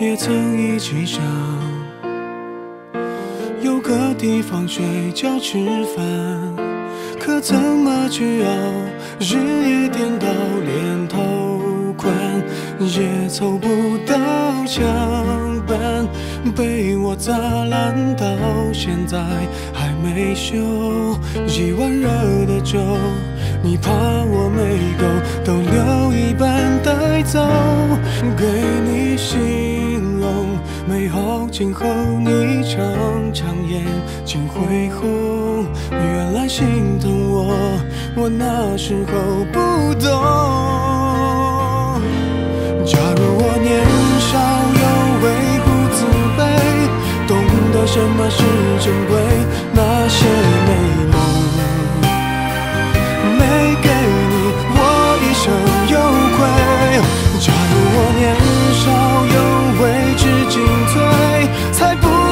也曾一起想有个地方睡觉吃饭，可怎么去熬？日夜颠倒，连头款也凑不到墙板，被我砸烂到现在还没修。一碗热的粥，你怕我没够，都留一半带走，给你形美好今后，你常常眼睛会红。原来心疼我，我那时候不懂。假如我年少有为不自卑，懂得什么是珍贵，那些美梦没给才不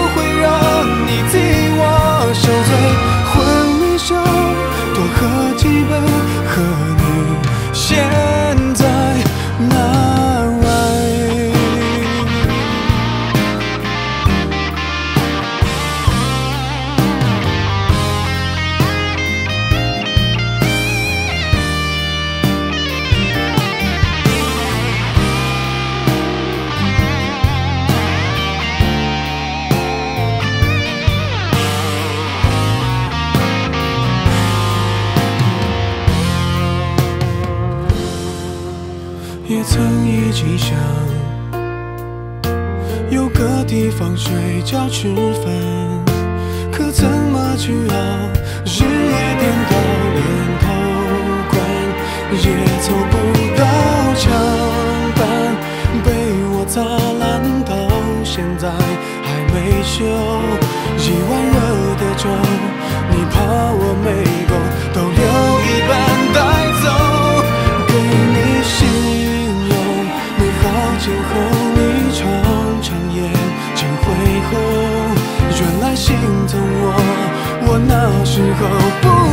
睡觉吃饭，可怎么去熬？日夜颠倒，连头款也凑不到墙板，被我砸烂到现在还没修。一碗热的粥，你怕我没够，都留一半带走，给你我那时候不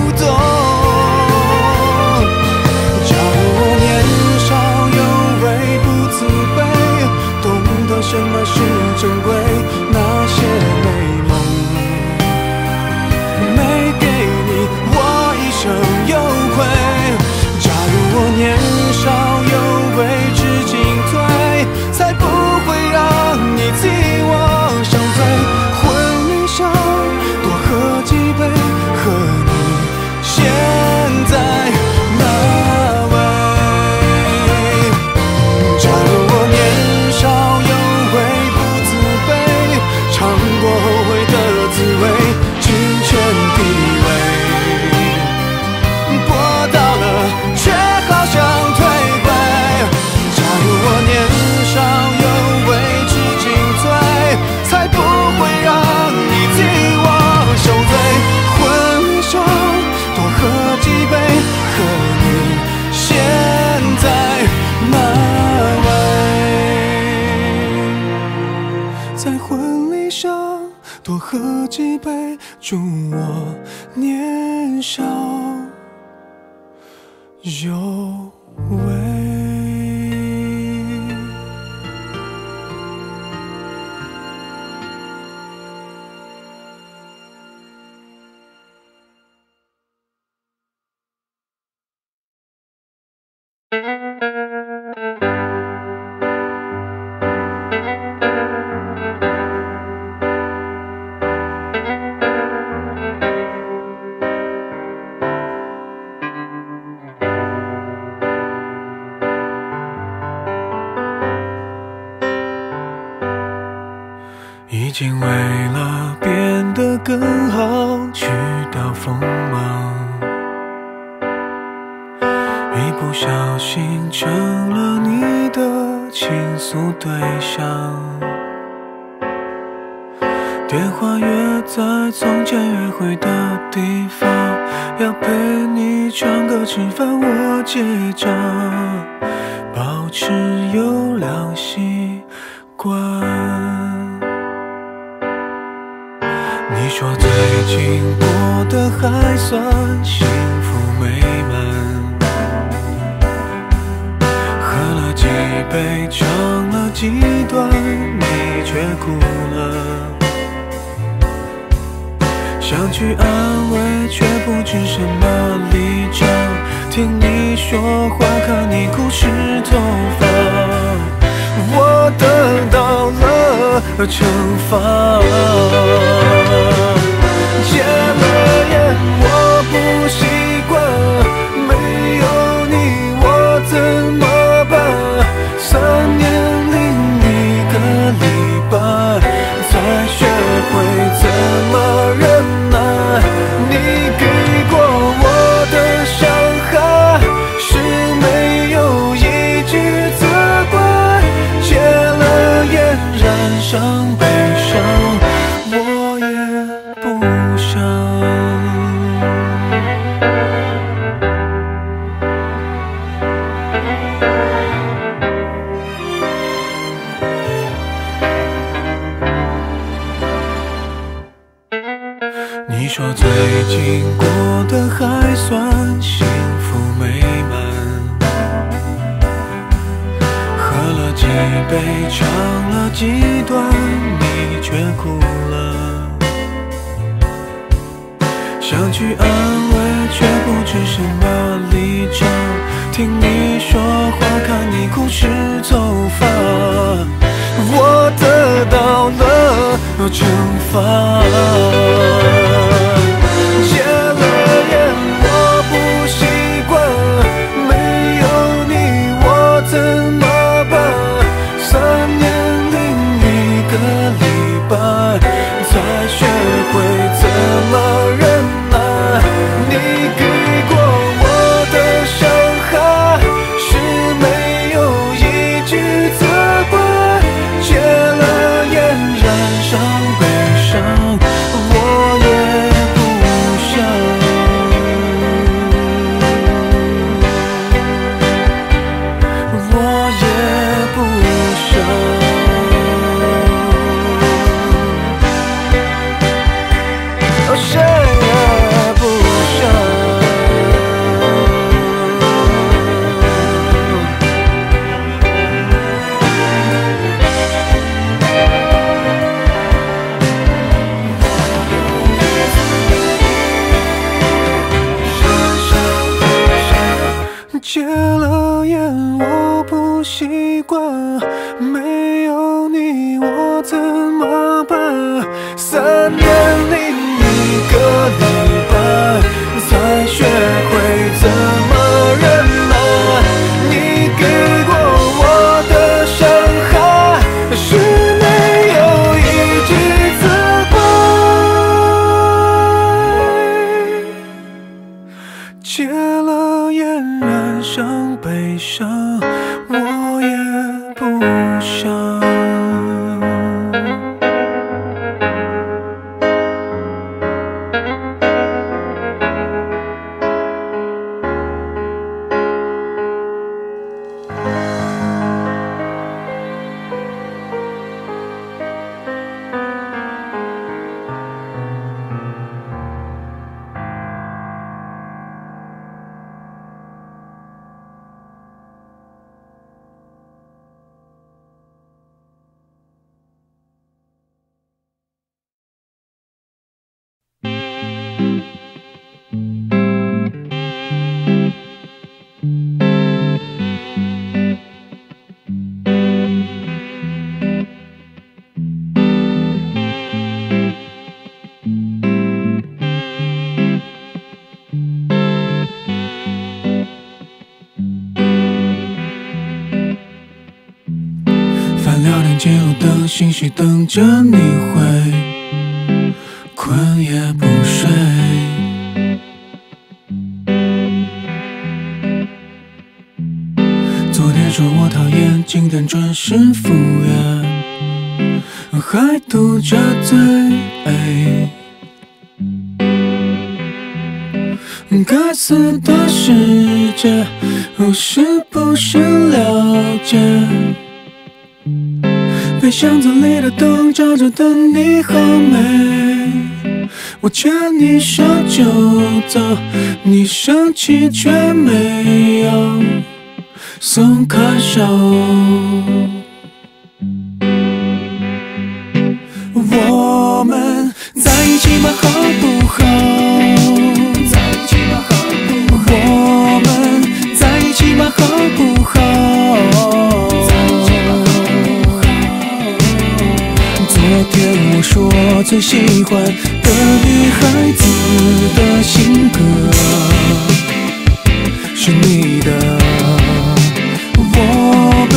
继续等着你回困也不睡。昨天说我讨厌今天准时赴约还嘟着嘴该死的世界我是不是了解？看巷子里的灯照着的你好美我牵你手就走你生气却没有松开手。我们在一起吧好不好？说最喜欢的女孩子的性格是你的。我们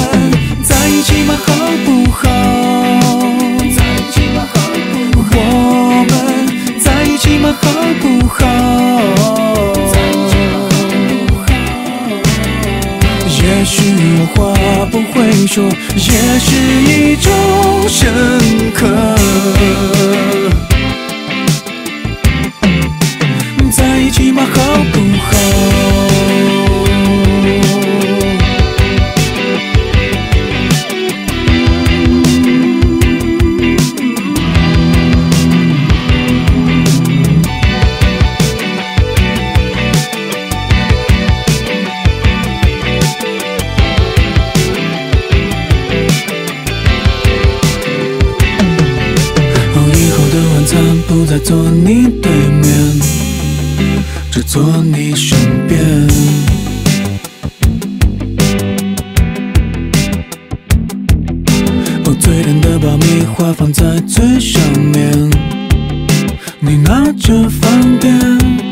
在一起吗？好不好？在一起吗？好不好？我们在一起吗？好不好？是有话不会说，也是一种深刻。在一起嘛，好不好？坐你对面只坐你身边。把最甜的爆米花放在最上面你拿着饭店。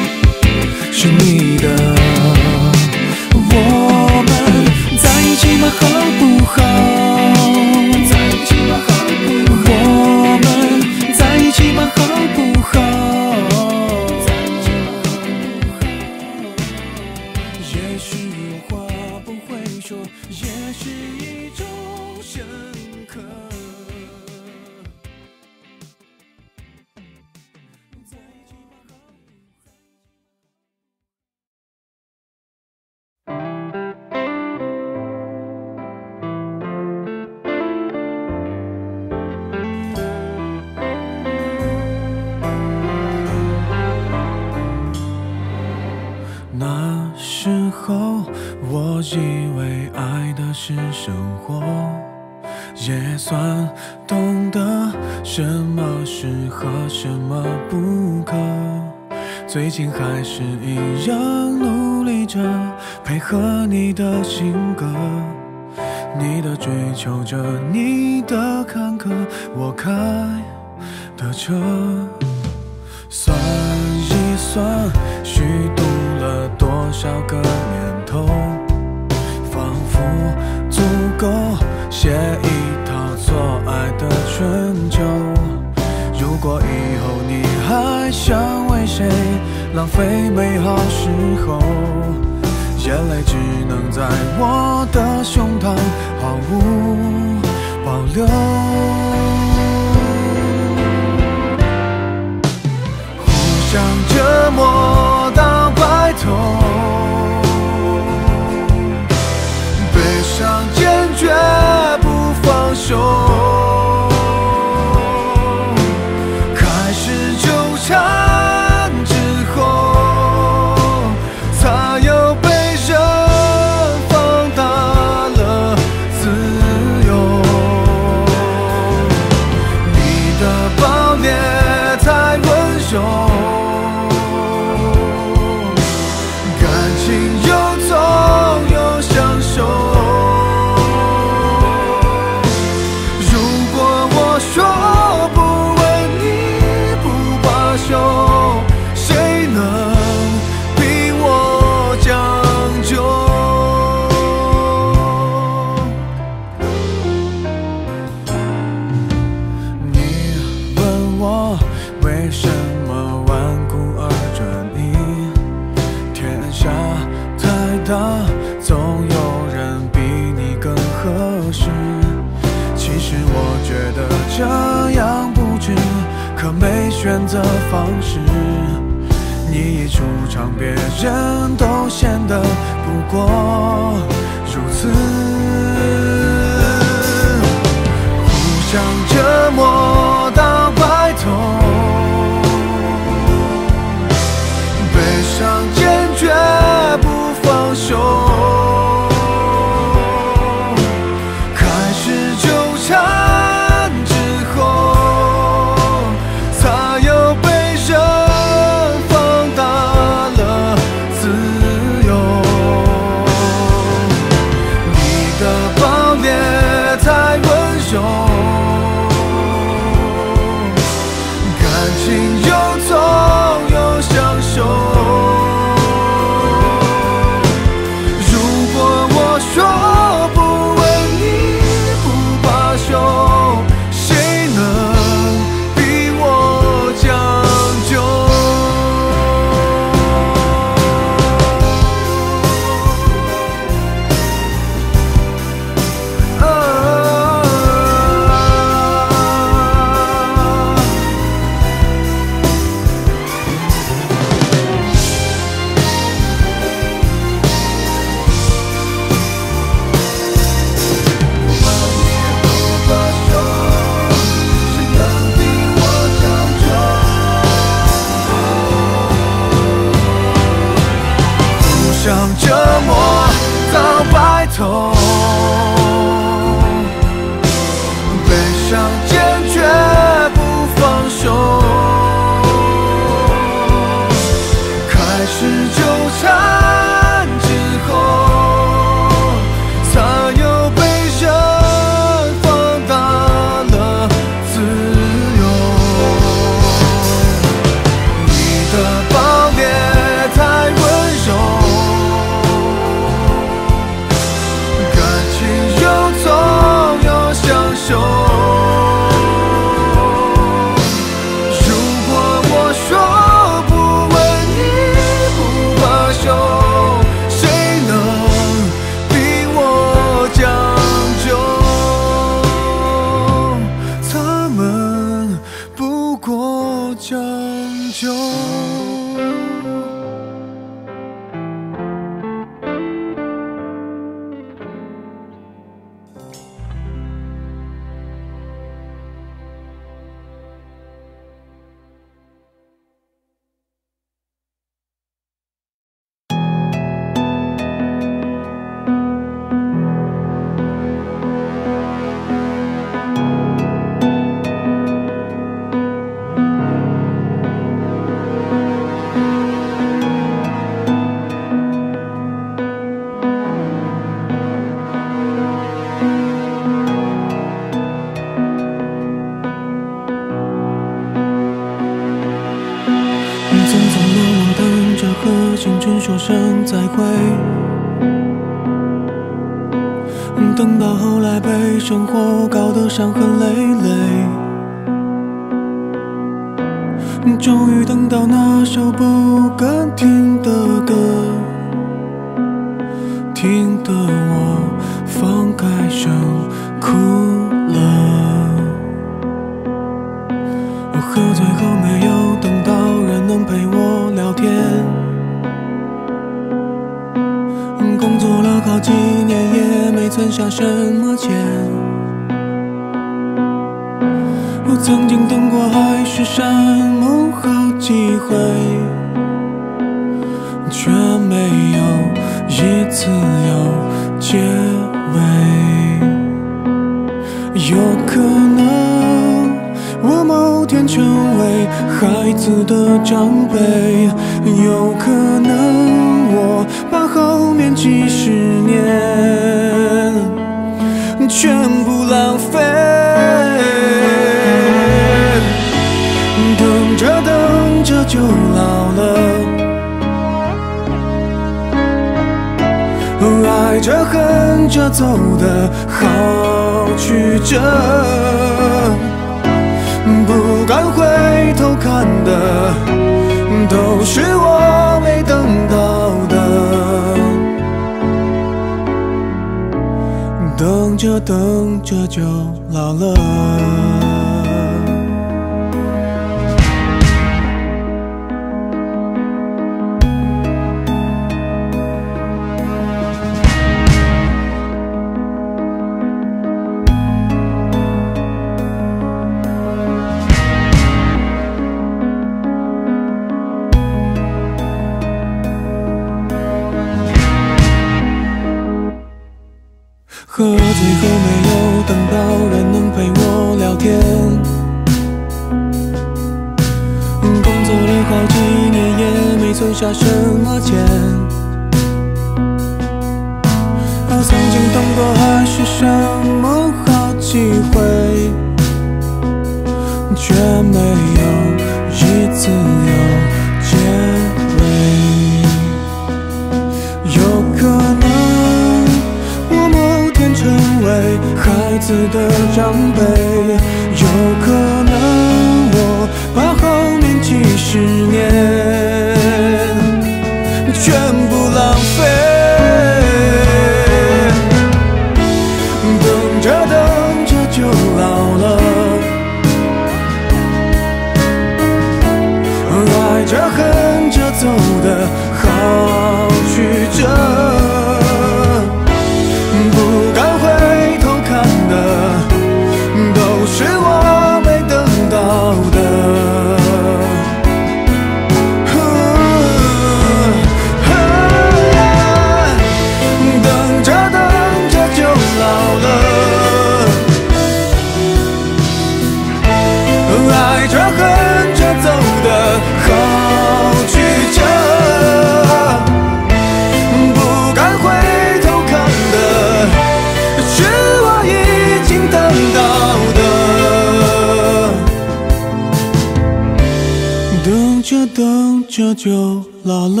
就老了。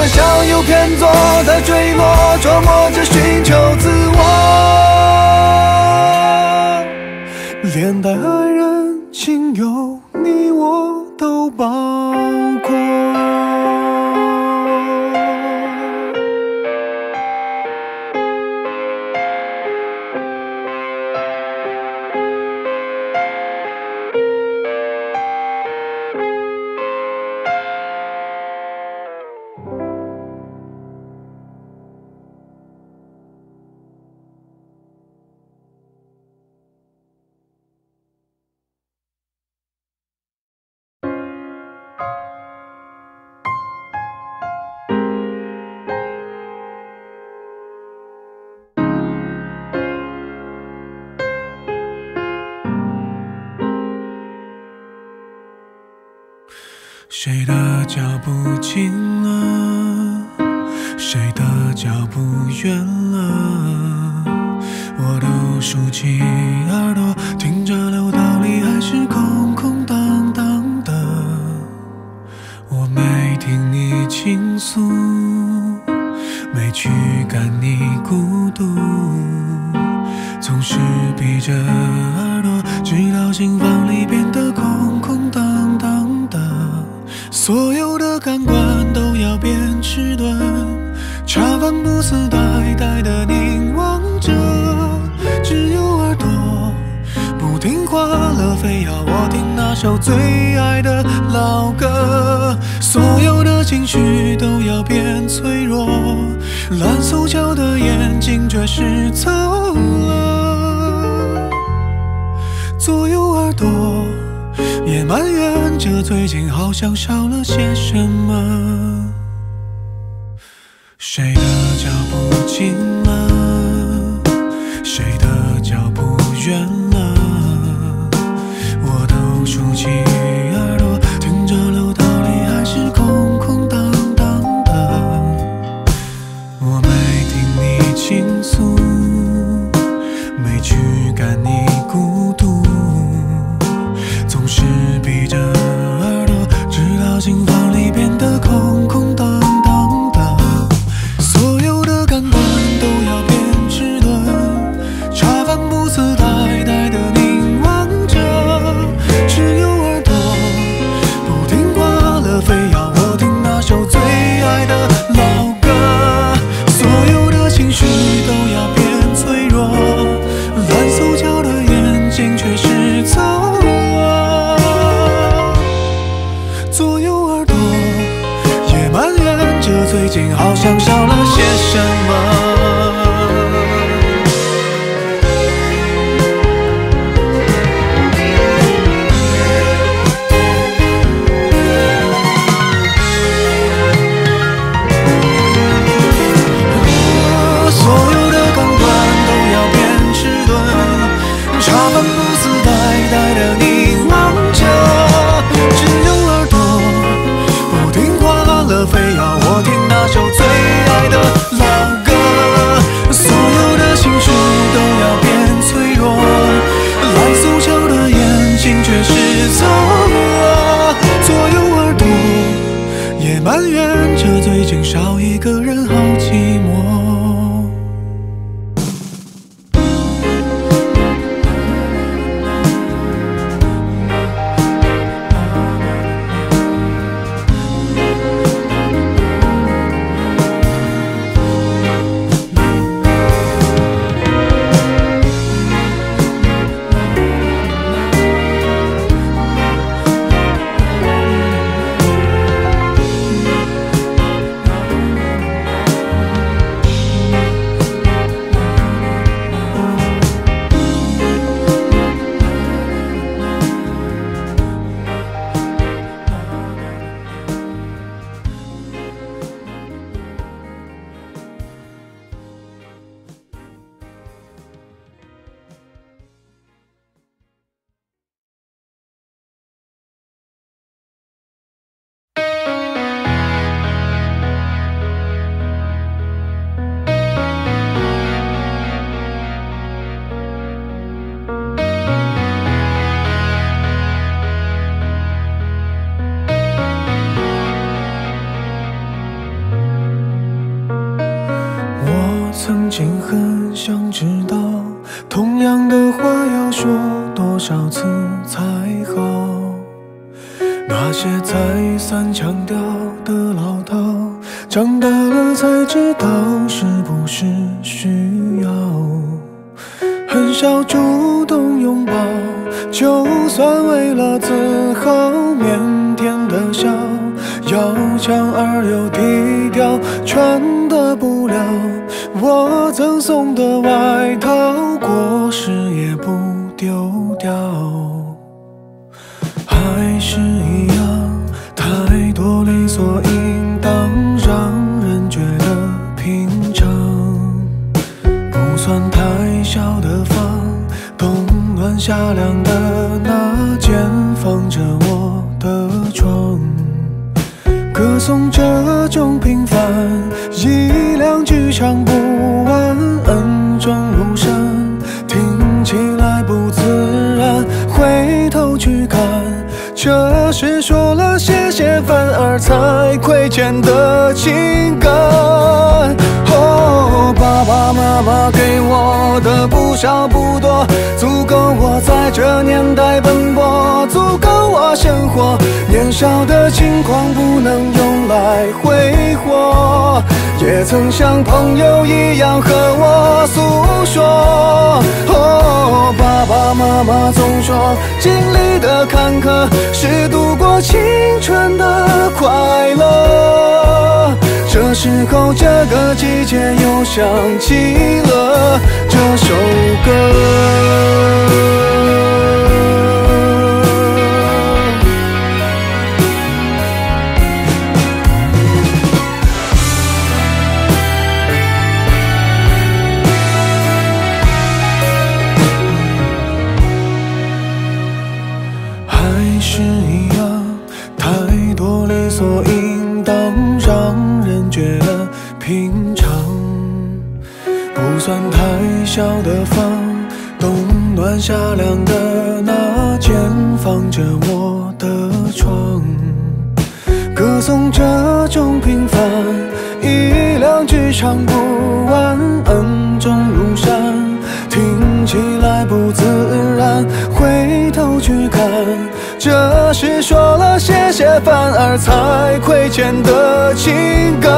幻想有偏左的坠落琢磨着寻求自我。连带爱人亲友你我都包不近了，谁的脚步远了，我都竖起耳朵听着，楼道里还是空空荡荡的，我没听你倾诉，没驱赶你孤独，总是闭着耳朵，直到心房里变得空空荡荡的。所有。烦不斯呆呆地凝望着，只有耳朵不听话了，非要我听那首最爱的老歌。所有的情绪都要变脆弱，蓝素俏的眼睛却是走了。左右耳朵也埋怨着，最近好像少了些什么。谁的脚步近少次才好？那些再三强调的老套，长大了才知道是不是才亏欠的情感。哦，爸爸妈妈给我的不少不多，足够我在这年代奔波，足够我生活。年少的轻狂不能用来挥霍，也曾像朋友一样和我诉说。哦，爸爸妈妈总说，经历的坎坷是度过青春的快乐。这时候，这个季节又想起了这首歌。暖夏凉的那间放着我的床，歌颂这种平凡，一两句唱不完，恩重如山，听起来不自然，回头去看，这是说了谢谢反而才亏欠的情感。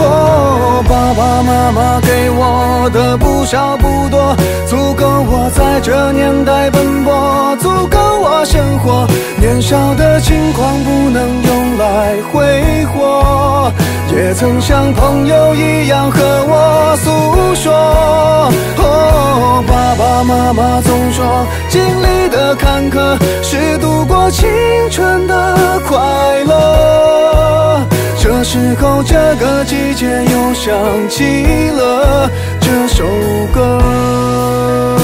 哦，爸爸妈妈给我的不少不多，足够我在这年代奔波，足够我生活。年少的轻狂不能用来挥霍，也曾像朋友一样和我诉说。哦，爸爸妈妈总说，经历的坎坷是度过青春的快乐。这时候，这个季节又想起了这首歌。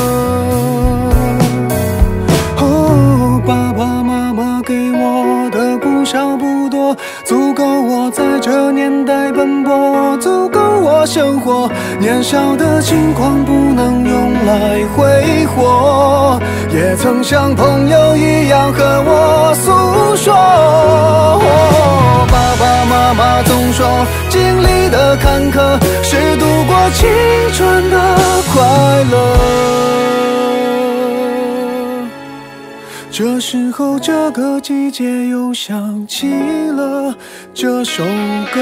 差不多，足够我在这年代奔波，足够我生活。年少的轻狂不能用来挥霍，也曾像朋友一样和我诉说。爸爸妈妈总说，经历的坎坷是度过青春的快乐。这时候，这个季节又想起了这首歌。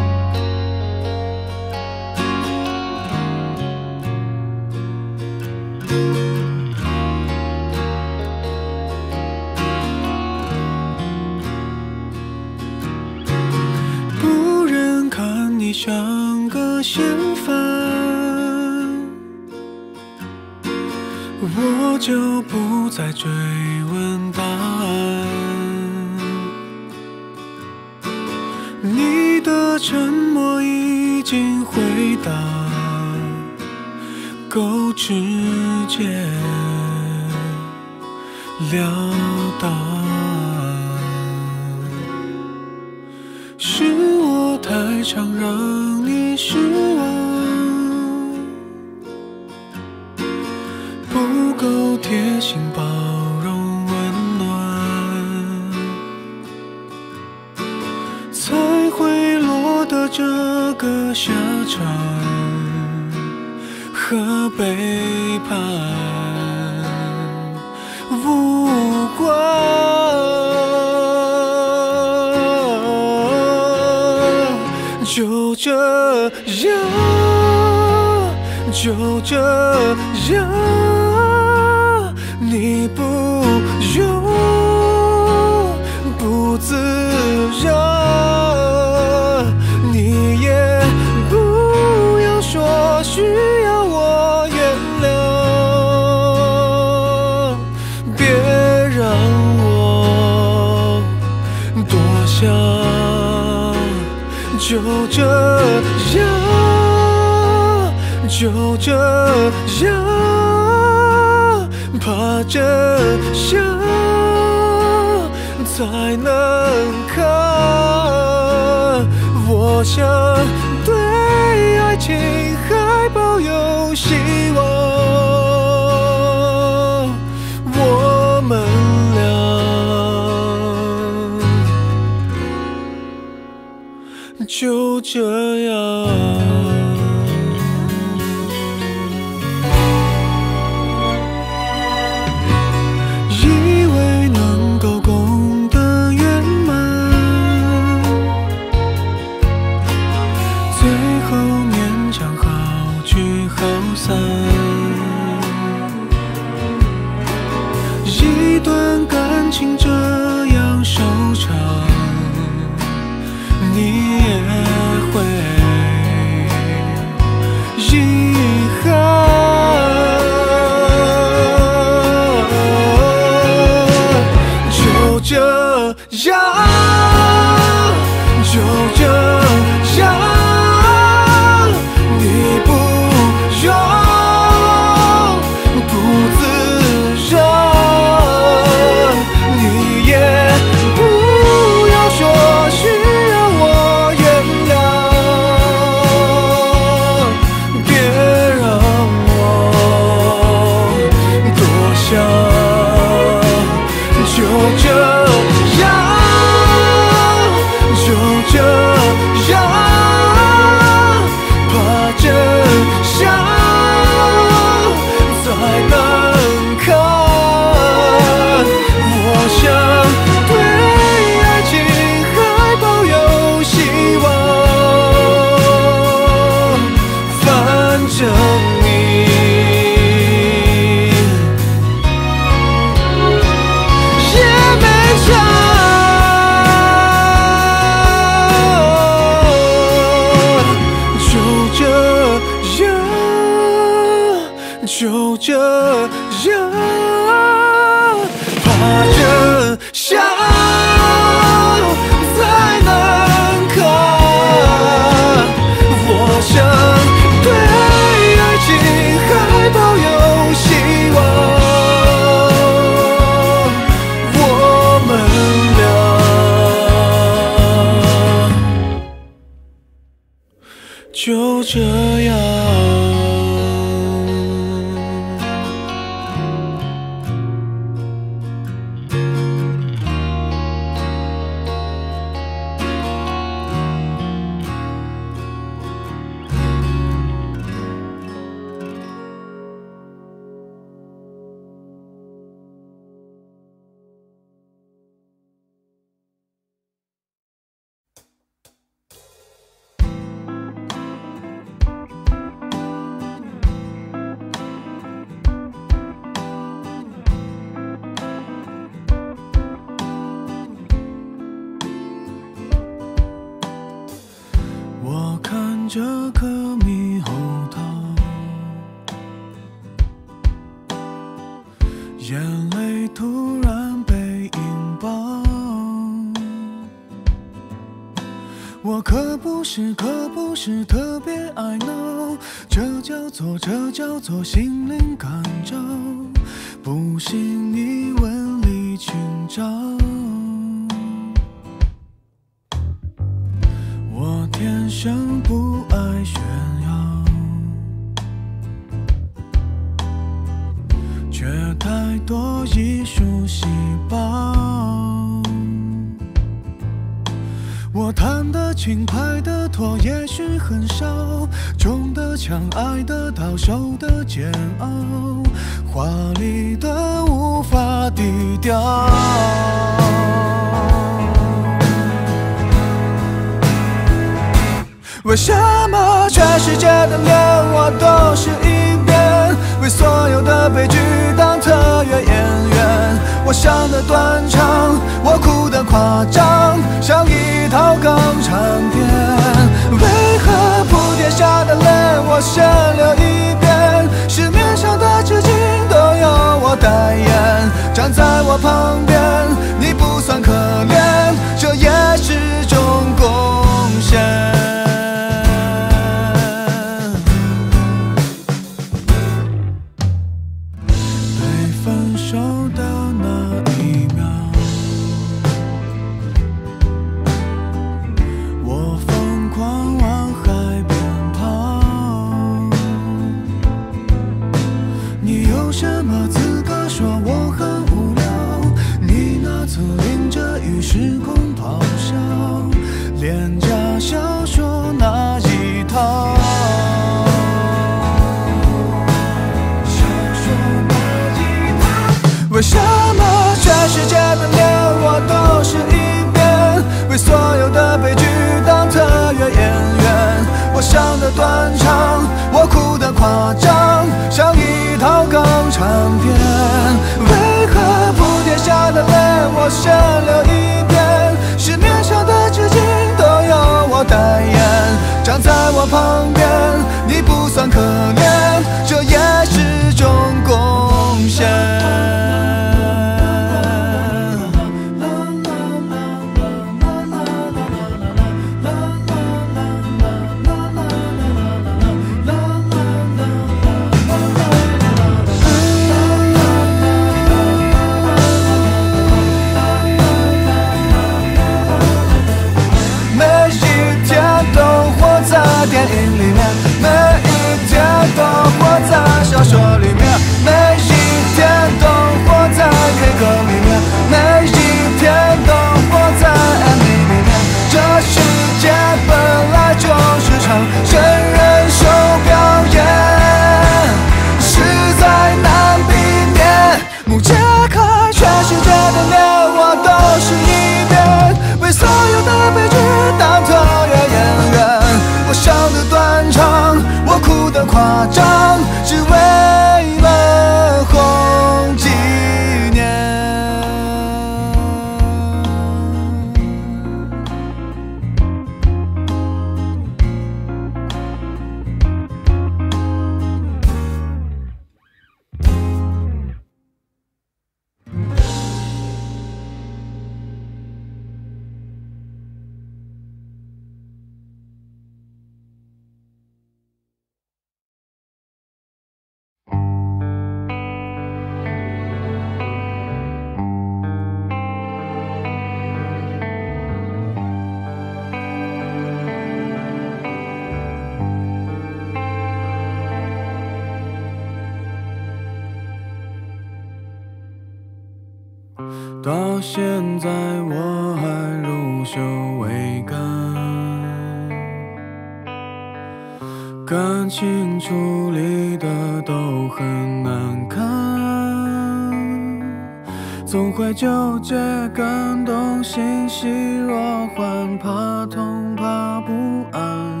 纠结感动欣喜若欢怕痛怕不安。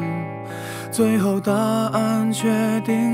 最后答案确定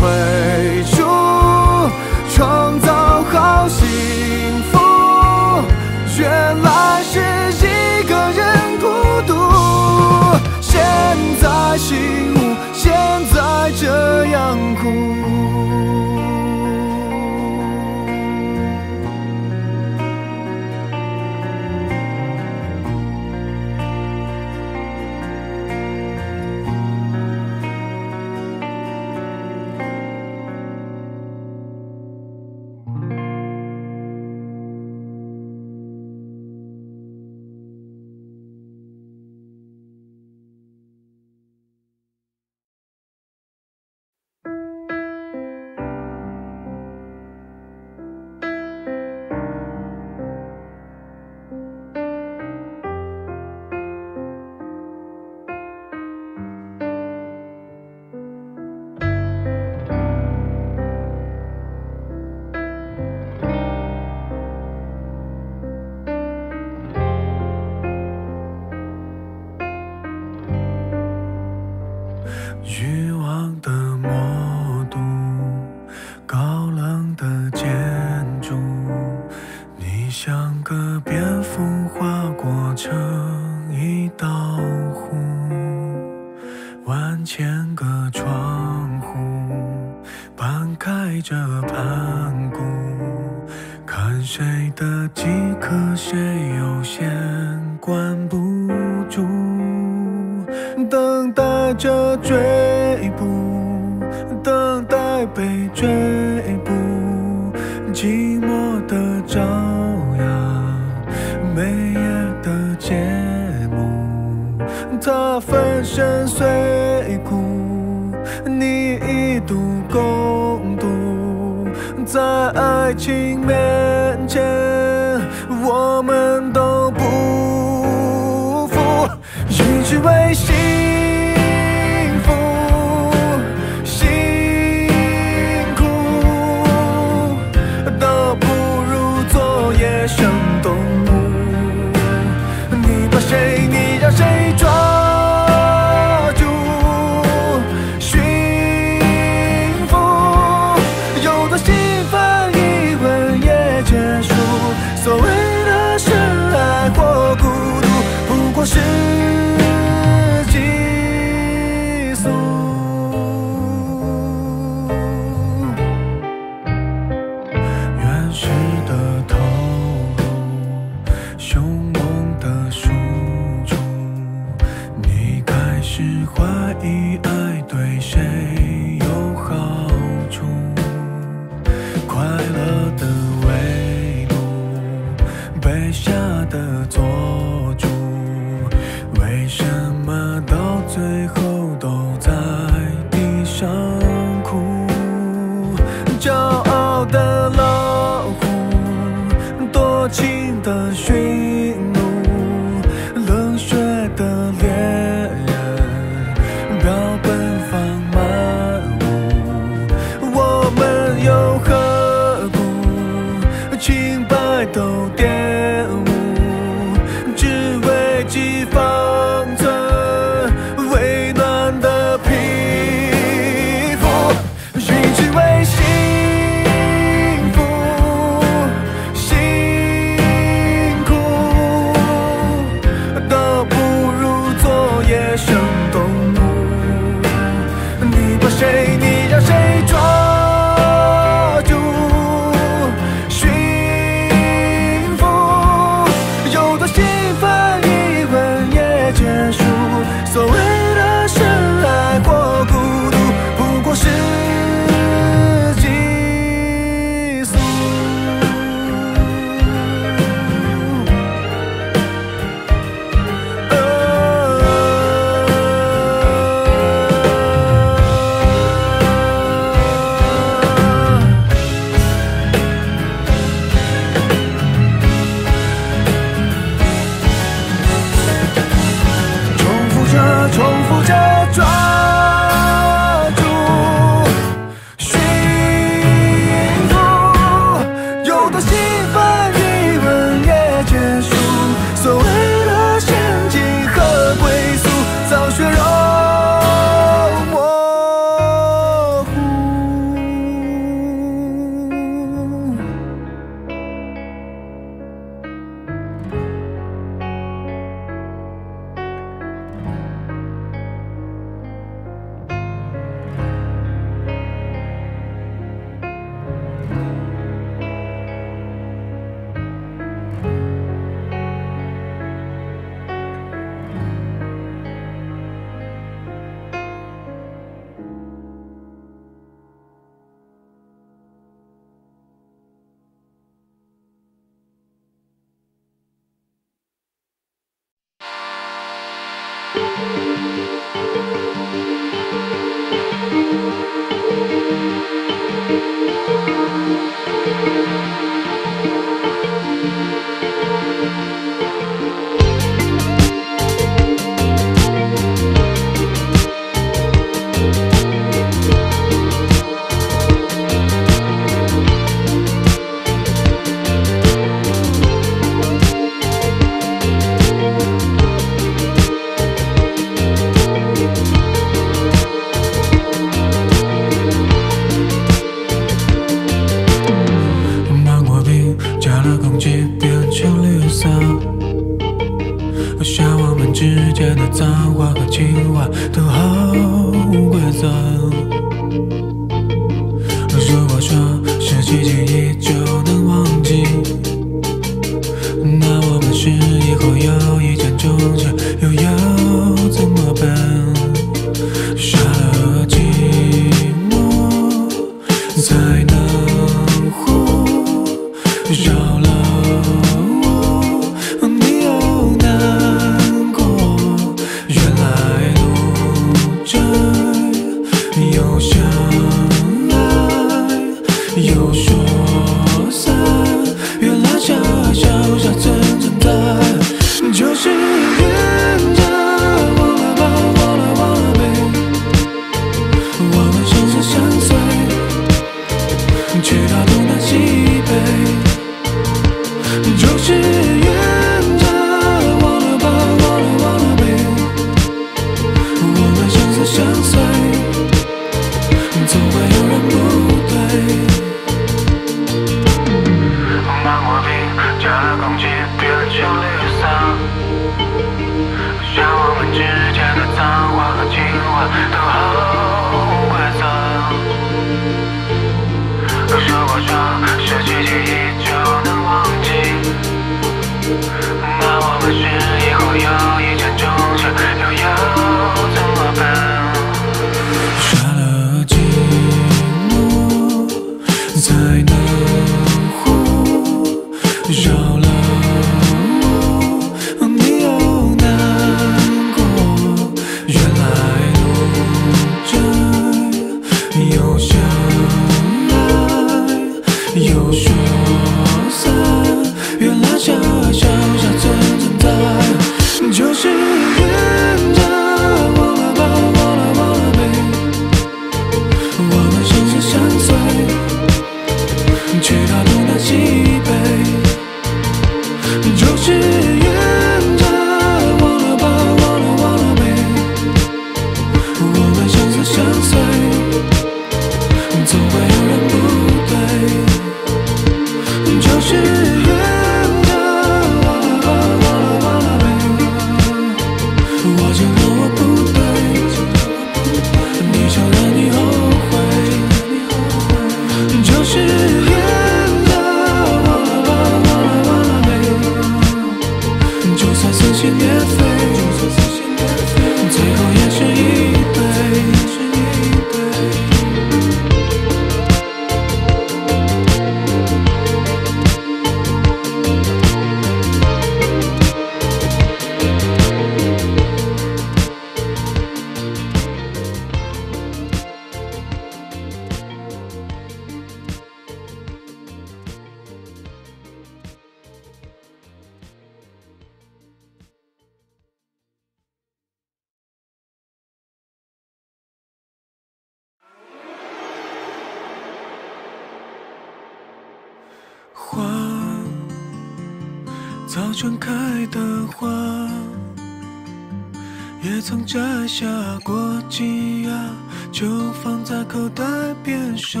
就放在口袋边上。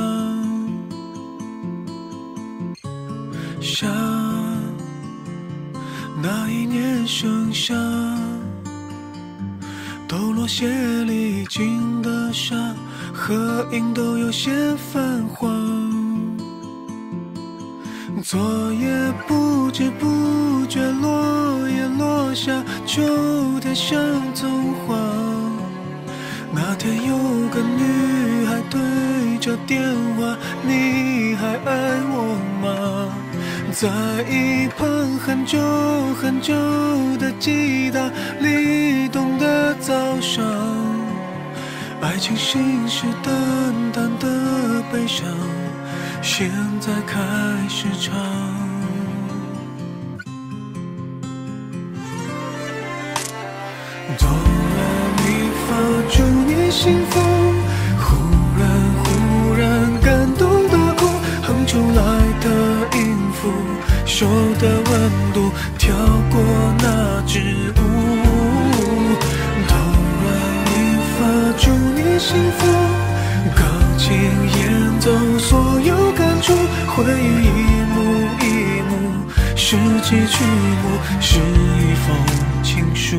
想，那一年盛夏，抖落鞋里进的沙，合影都有些泛黄。昨夜不知不觉，落叶落下，秋天像童话。那天有个女孩对着电话，你还爱我吗？在一旁很久很久的吉他里懂的早上，爱情信誓旦旦的悲伤。现在开始唱。幸福。忽然忽然感动的哭，哼出来的音符，手的温度跳过那支舞。哆来咪发，祝你幸福。钢琴演奏所有感触，回忆一幕一幕，拾起曲目，是一封情书。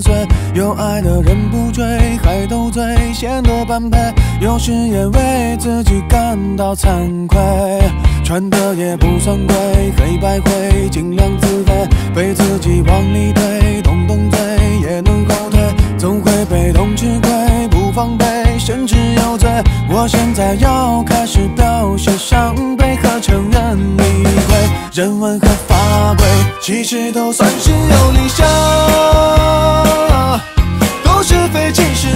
岁。有爱的人不追，还斗嘴，显得般配。有时也为自己感到惭愧，穿的也不算贵，黑白灰尽量自卑，被自己往里推，动动嘴。我现在要开始表现伤悲和承认理亏，人文和法规其实都算是有理想，都是非其实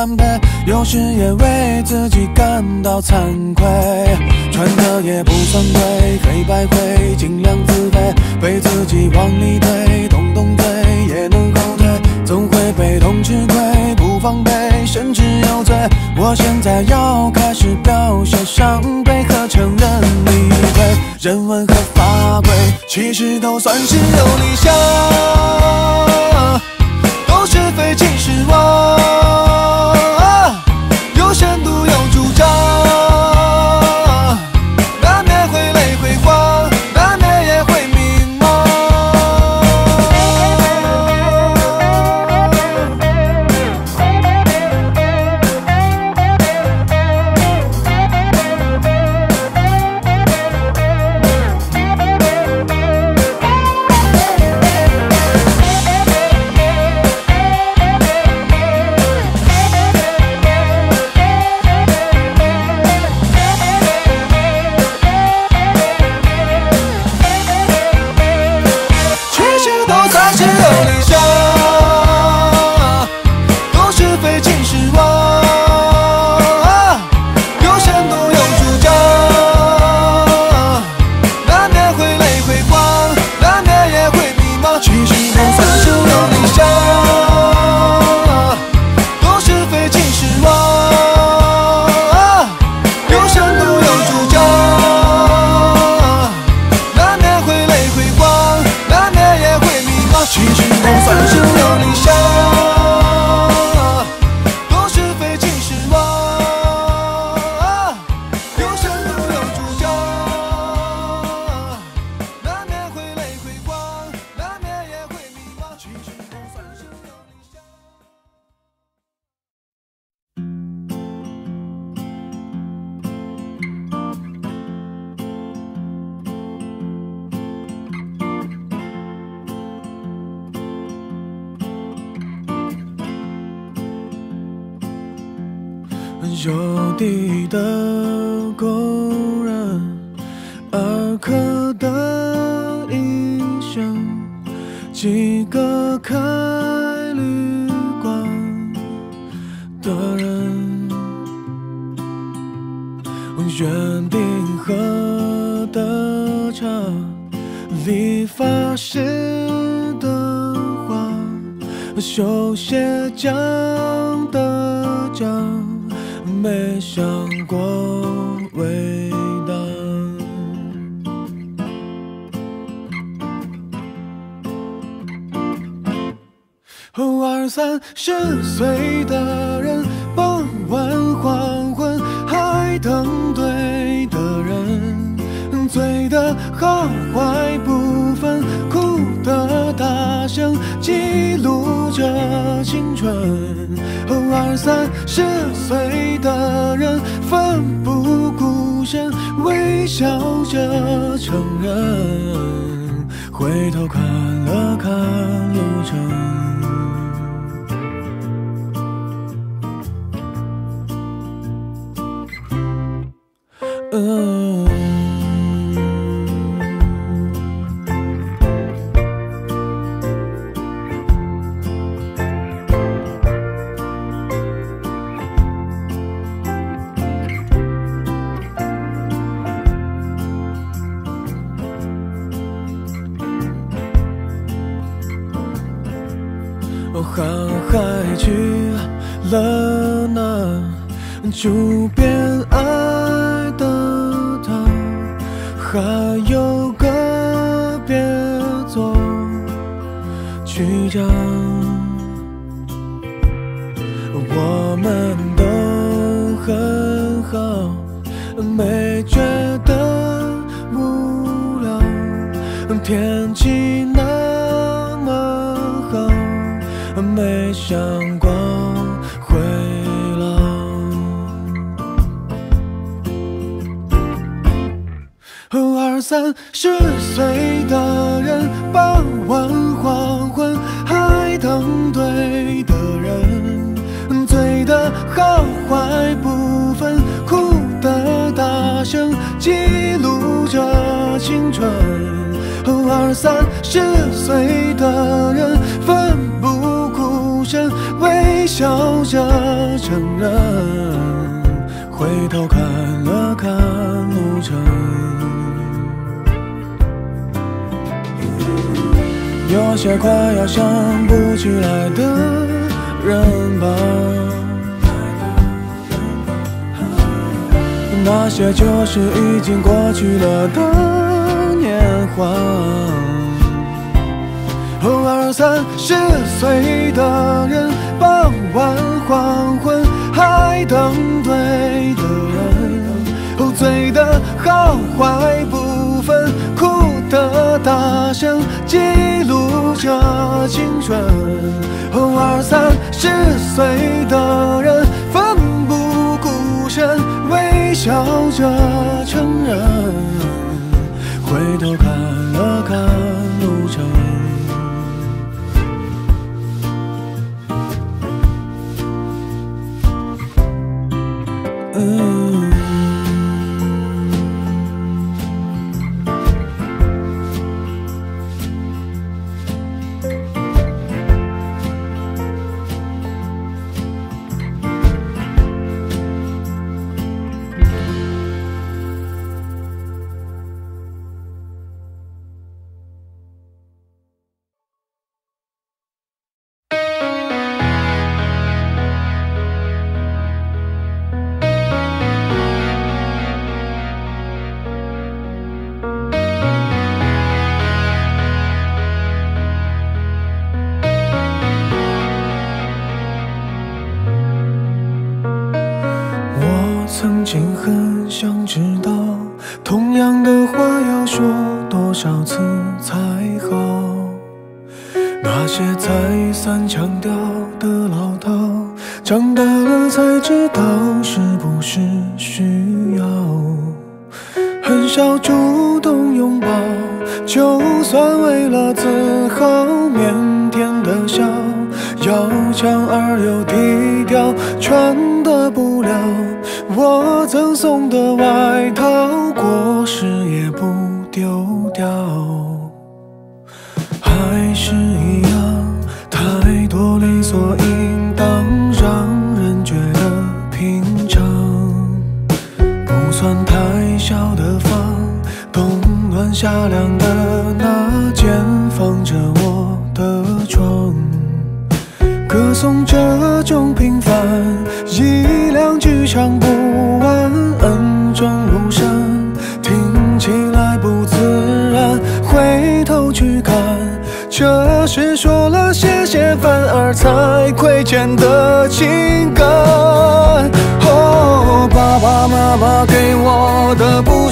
般配。有时也为自己感到惭愧，穿的也不算贵，黑白灰，尽量自卑，被自己往里推，动动嘴也能后退，总会被动吃亏，不防备，甚至有罪。我现在要开始表现伤悲和承认理亏，人文和法规其实都算是有理想，有是非尽是妄，有深度有主张。回头看了看路程。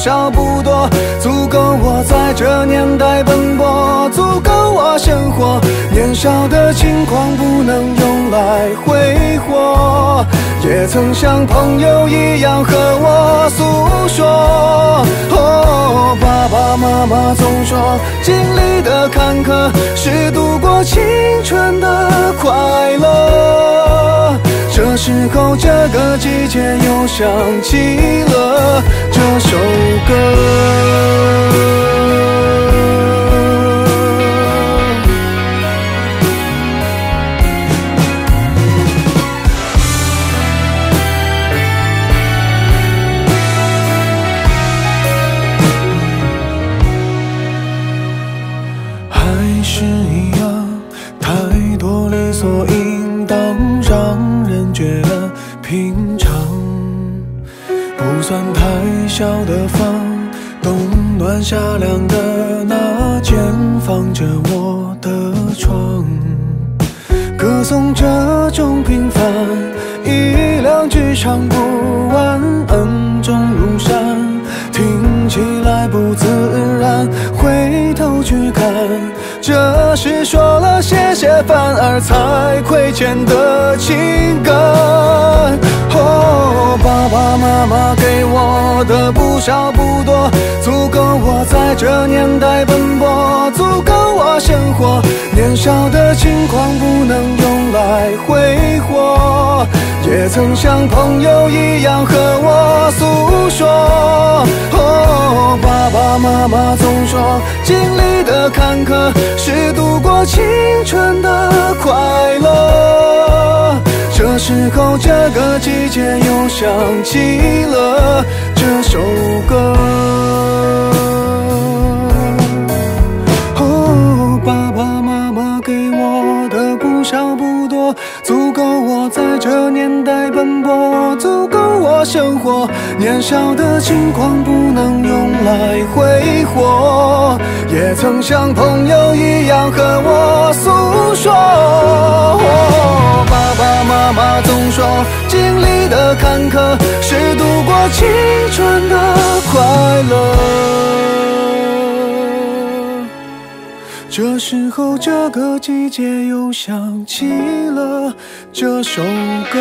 少不多，足够我在这年代奔波，足够我生活。年少的轻狂不能用来挥霍，也曾像朋友一样和我诉说。哦，爸爸妈妈总说，经历的坎坷是度过青春的快乐。这时候，这个季节又想起了这首歌。算太小的房，冬暖夏凉的那间，放着我的床。歌颂这种平凡，一两句唱不完，恩重如山，听起来不自然。回头去看，这是说，反而才亏欠的情感。哦，爸爸妈妈给我的不少不多，足够我在这年代奔波，足够我生活。年少的轻狂不能用来挥霍，也曾像朋友一样和我诉说。哦，爸爸妈妈总说，经历的坎坷是度过青春的快乐。这时候，这个季节又想起了这首歌。足够我在这年代奔波，足够我生活。年少的轻狂不能用来挥霍，也曾像朋友一样和我诉说。爸爸妈妈总说，经历的坎坷是度过青春的快乐。这时候，这个季节又想起了这首歌。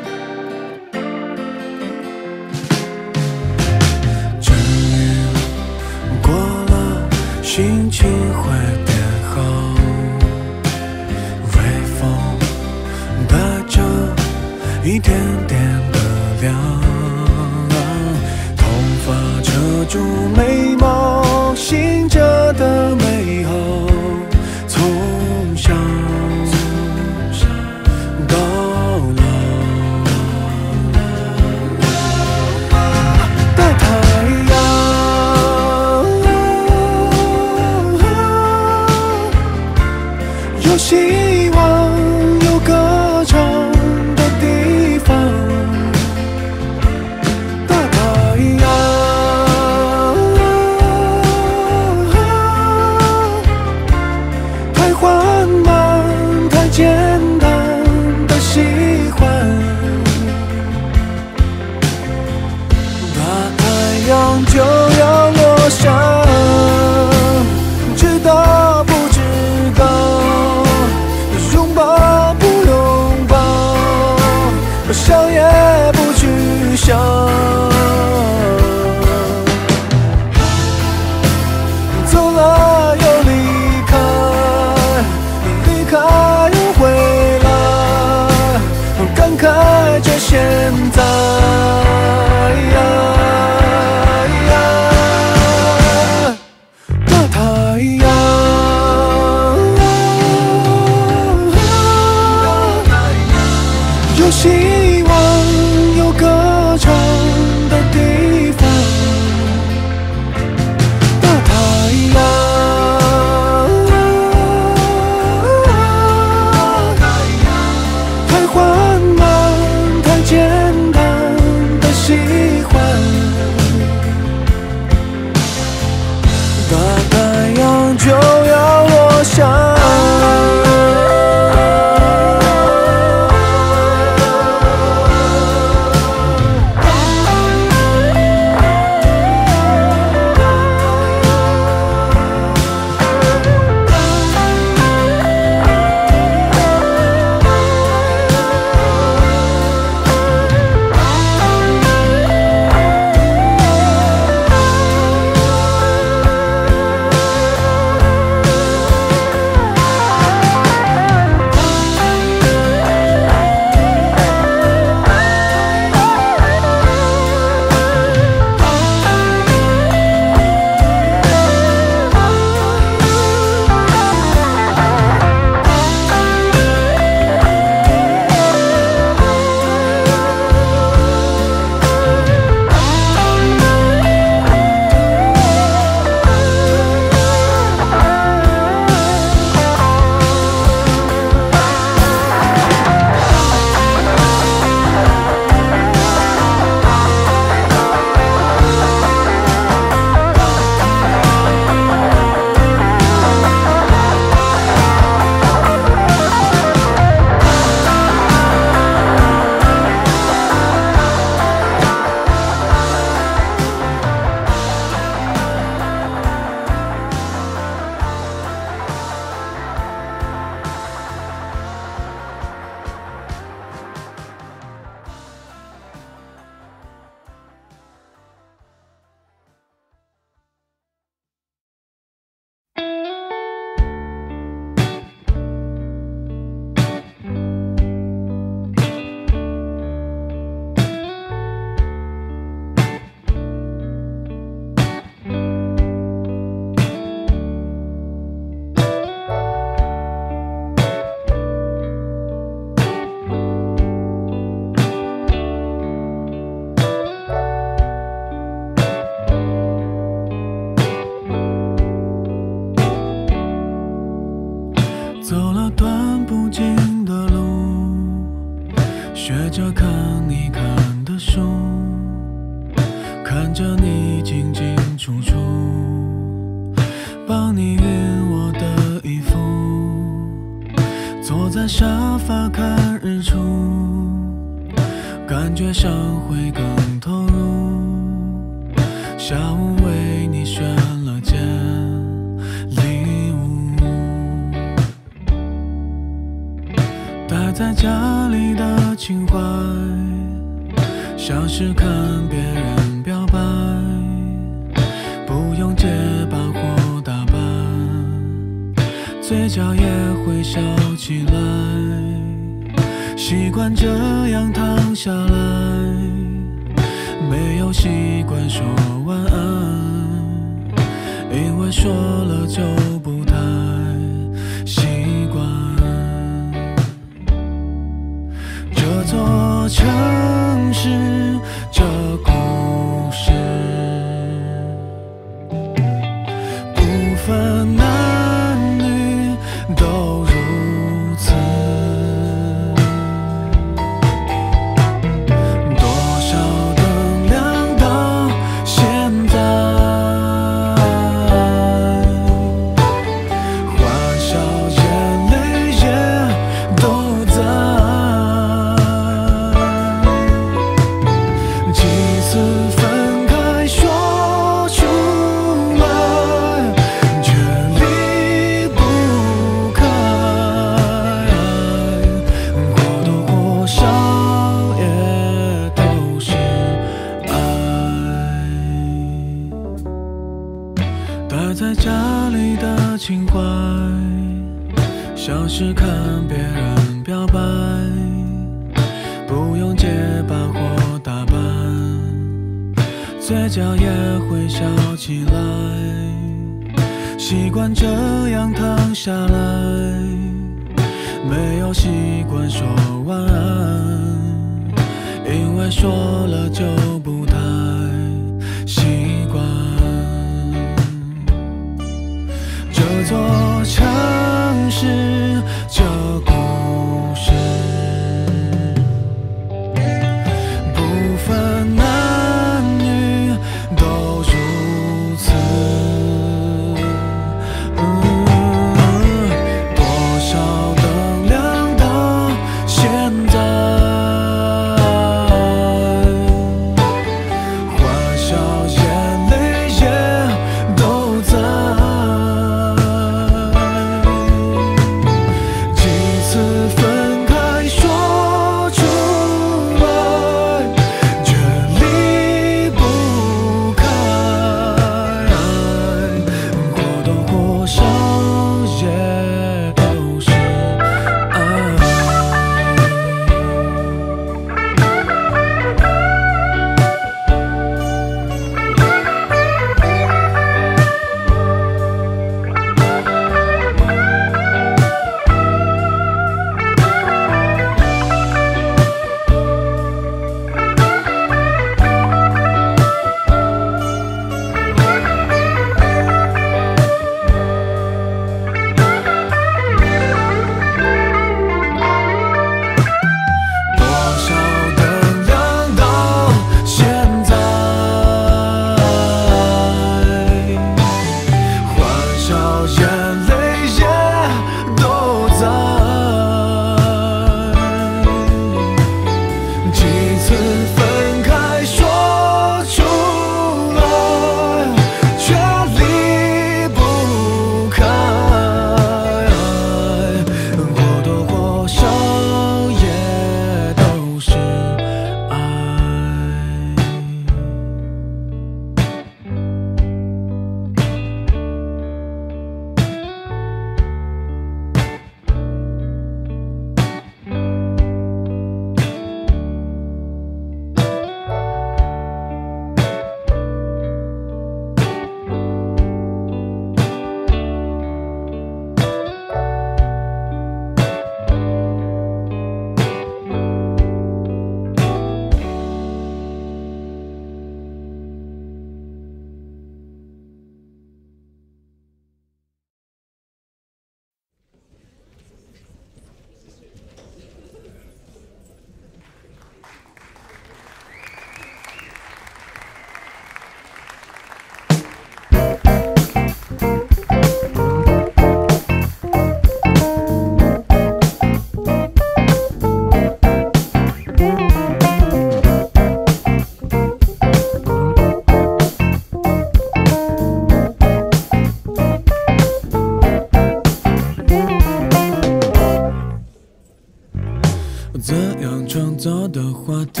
走的话题，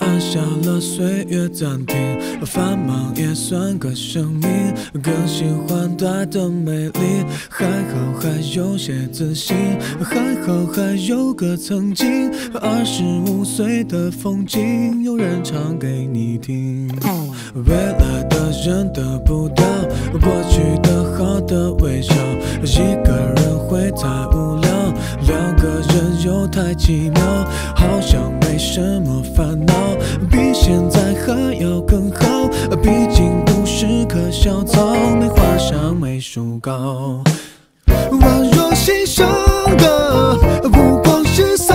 按下了岁月暂停。繁忙也算个生命，更喜欢短的美丽。还好还有些自信，还好还有个曾经。二十五岁的风景，有人唱给你听。未来的人得不到过去的好的微笑，一个人会太无聊，两个人又太奇妙，好像没什么烦恼，比现在还要更好。毕竟不是棵小草，没画上美术稿。宛若新生的不光是洒，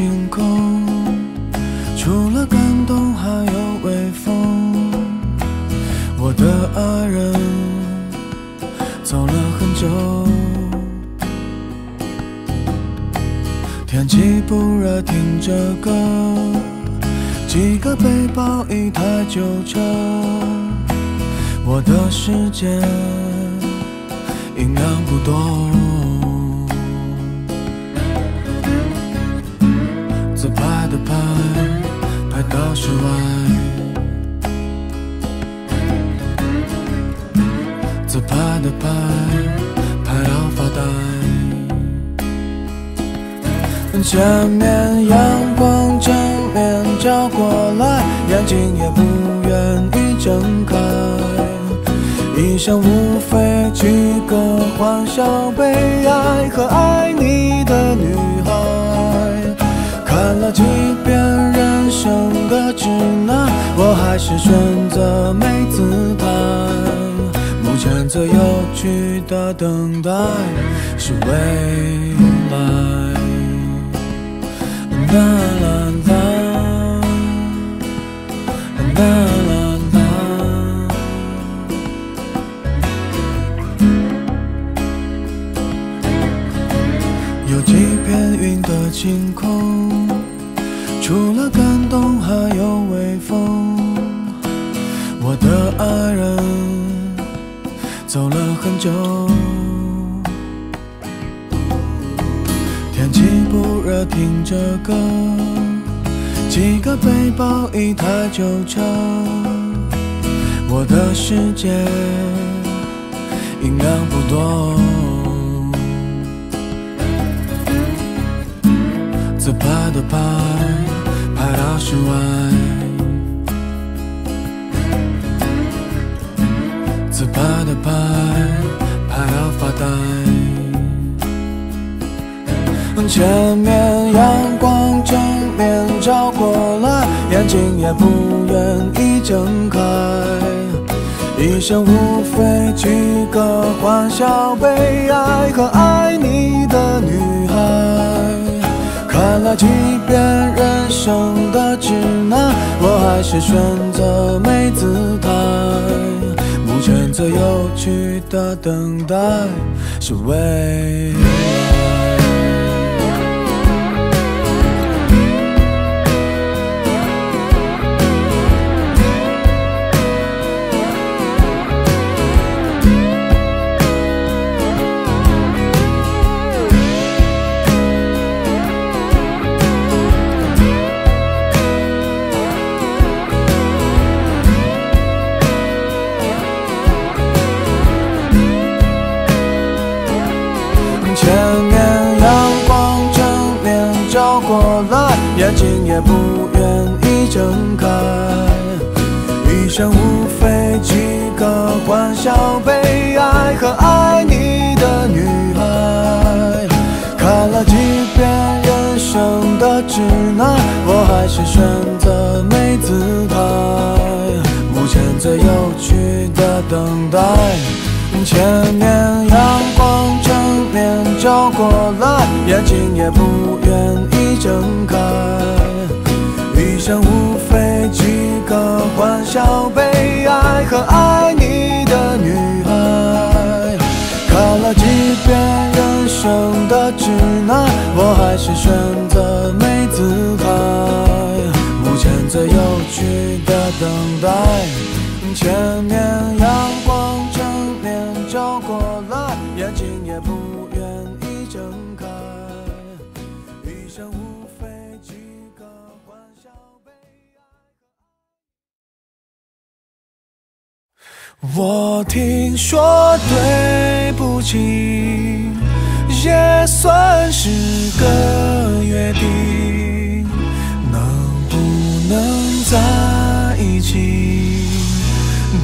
星空，除了感动还有微风。我的爱人走了很久，天气不热，听着歌，几个背包，一台旧车，我的世界音量不多。前面阳光正面照过来，眼睛也不愿意睁开。一生无非几个欢笑、悲哀和爱你的女孩。看了几遍人生的指南，我还是选择没姿态。目前最有趣的等待是未来。有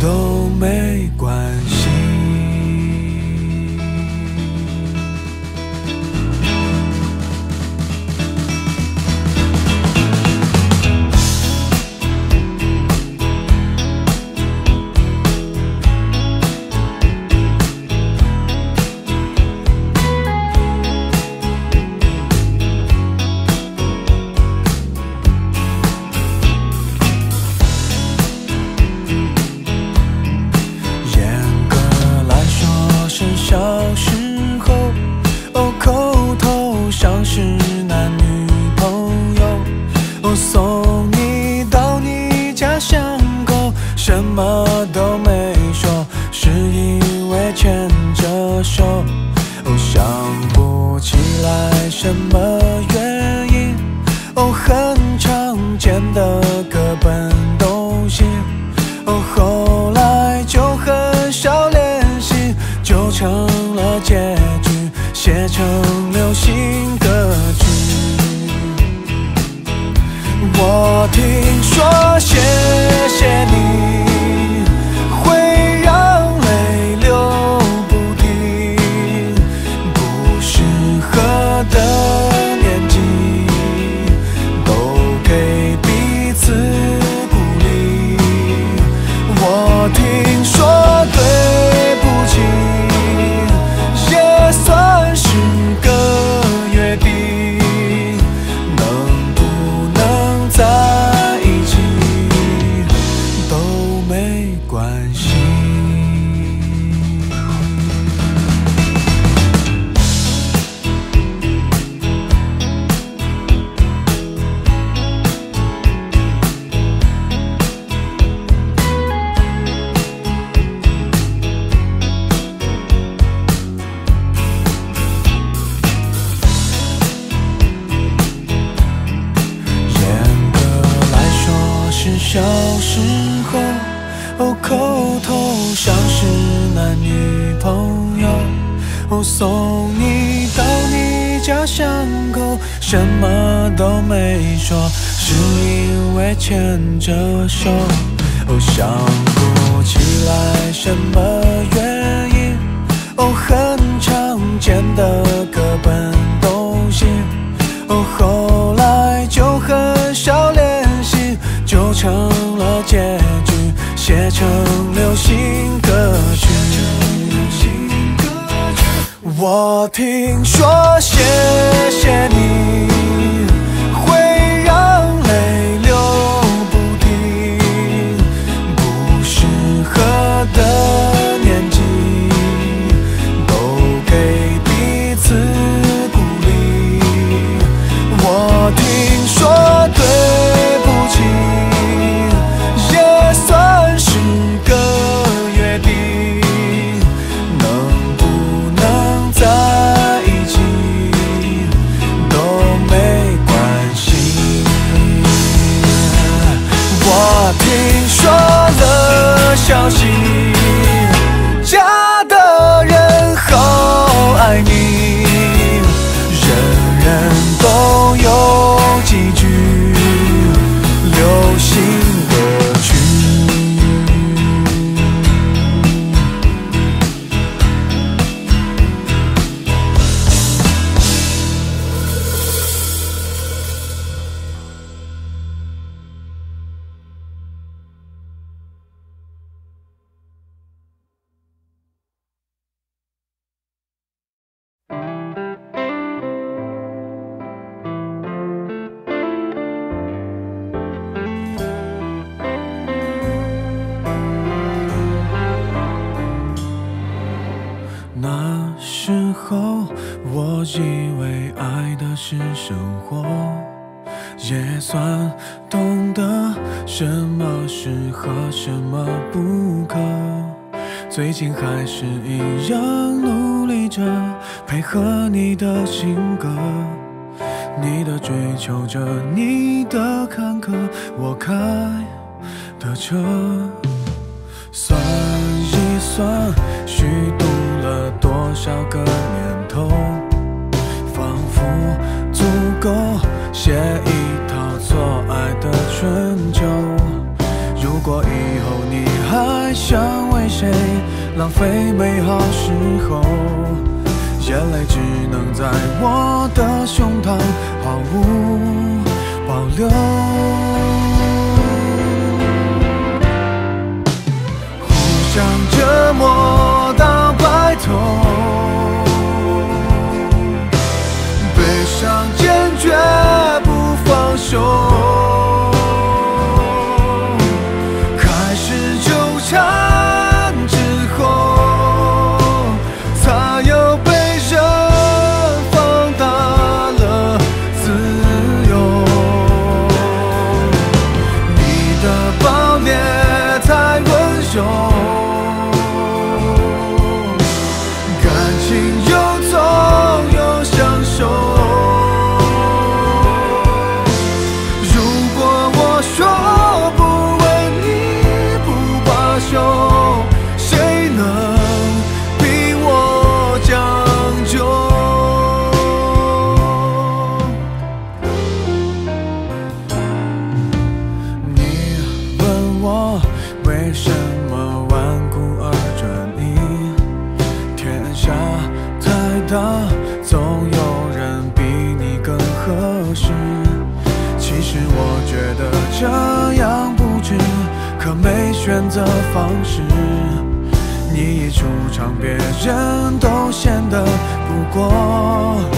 都配合你的性格你的追求者你的坎坷我开的车。算一算虚度了多少个年头仿佛足够写一套错爱的春秋。如果以后你还想为谁浪费美好时候眼泪只能在我的胸膛毫无保留。互相折磨到白头悲伤坚决不放手。人都显得不过。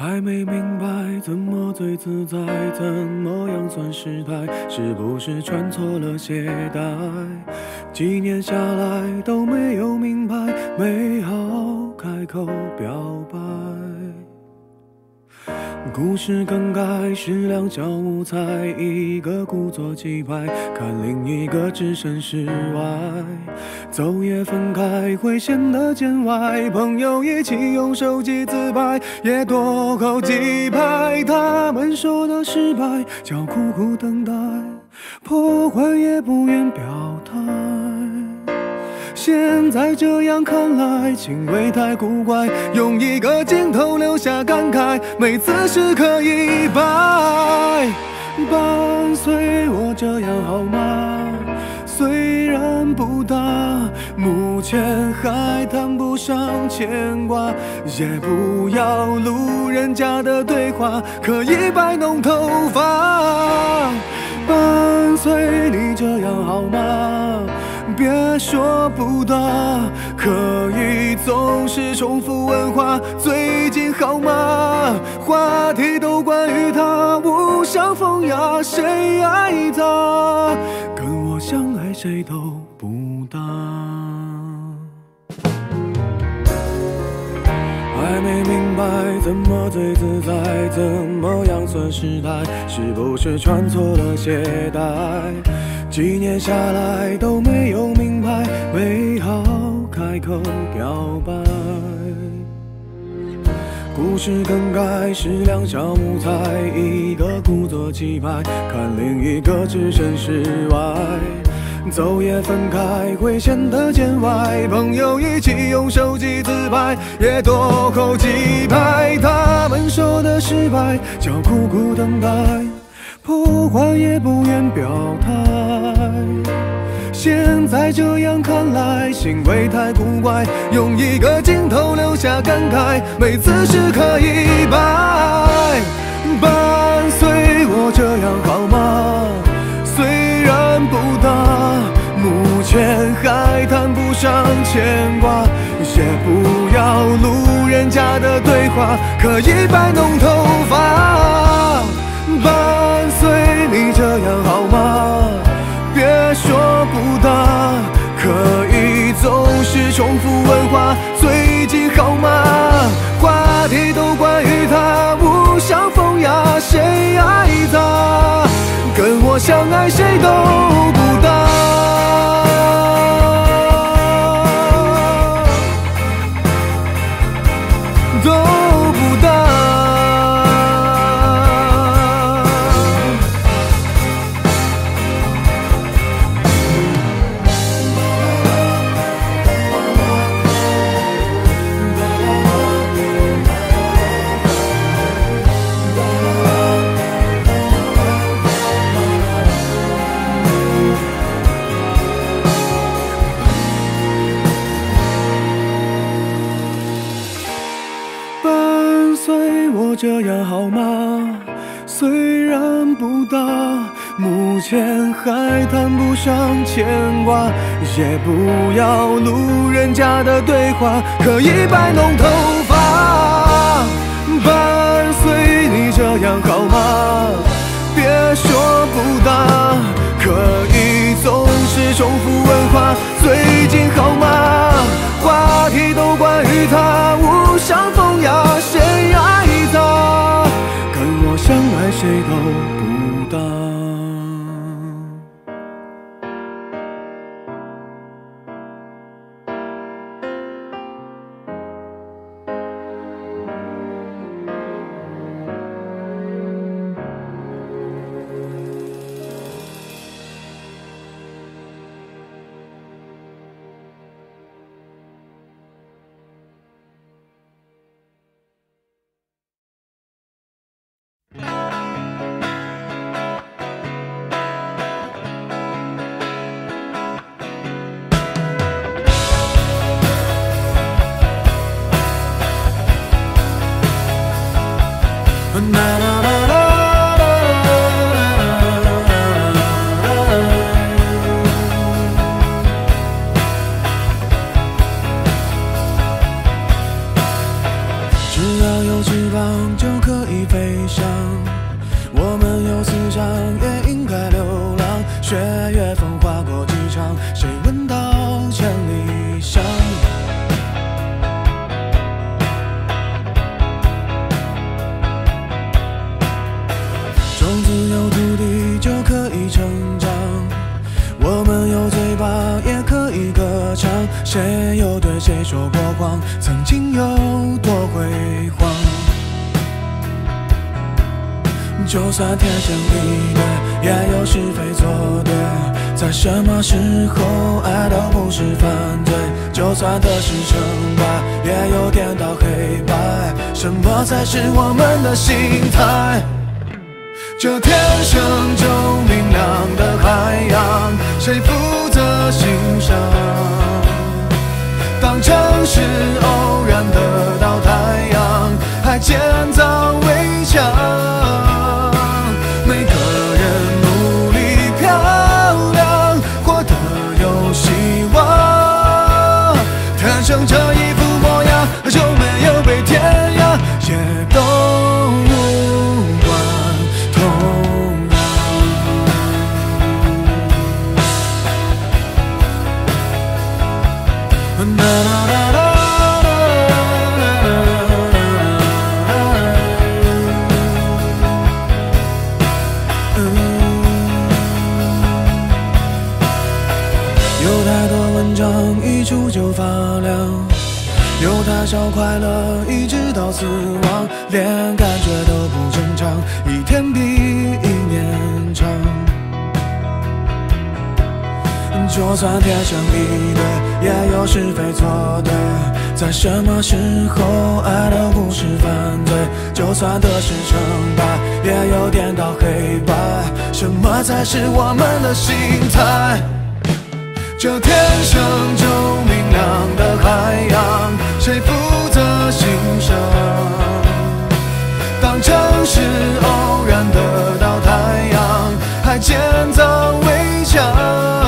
还没明白怎么最自在，怎么样算失态？是不是穿错了鞋带？几年下来都没有明白，没好开口表白。故事更改是两小无猜，一个故作气派，看另一个置身事外。走也分开会显得见外，朋友一起用手机自拍，也多扣几拍。他们说的失败叫苦苦等待，破坏也不愿表态。现在这样看来，情味太古怪，用一个镜头留下感慨，每次时刻一百。伴随我这样好吗？虽然不大，目前还谈不上牵挂，也不要路人甲的对话，可以摆弄头发。伴随你这样好吗？别说不大，可以总是重复问话。最近好吗？话题都关于他，无伤风雅，谁爱他？跟我相爱谁都不搭。没明白怎么最自在，怎么样算失态？是不是穿错了鞋带？几年下来都没有明白，没好开口表白。故事更改是两小无猜，一个故作气派，看另一个置身事外。走也分开会显得见外，朋友一起用手机自拍，也多扣几拍。他们说的失败叫苦苦等待，破坏也不愿表态。现在这样看来，行为太古怪，用一个镜头留下感慨，每次时刻一百。伴随我这样好吗？不大，目前还谈不上牵挂，也不要路人甲的对话，可以摆弄头发。伴随你这样好吗？别说不大，可以总是重复问话。最近好吗？话题都关于他，无伤风雅，谁爱他？跟我相爱谁都不搭。目前还谈不上牵挂，也不要路人甲的对话，可以摆弄头发，伴随你这样好吗？别说不大，可以总是重复问话，最近好吗？话题都关于他，无伤风雅，谁爱他？跟我相爱谁都是我们的心态？这天生就明亮的海洋，谁负责欣赏？当城市偶然得到太阳，还建造围墙。算天生一对，也有是非错对。在什么时候爱都不是犯罪？就算得失成败，也有颠倒黑白。什么才是我们的心态？这天生就明亮的海洋，谁负责欣赏？当城市偶然得到太阳，还建造围墙。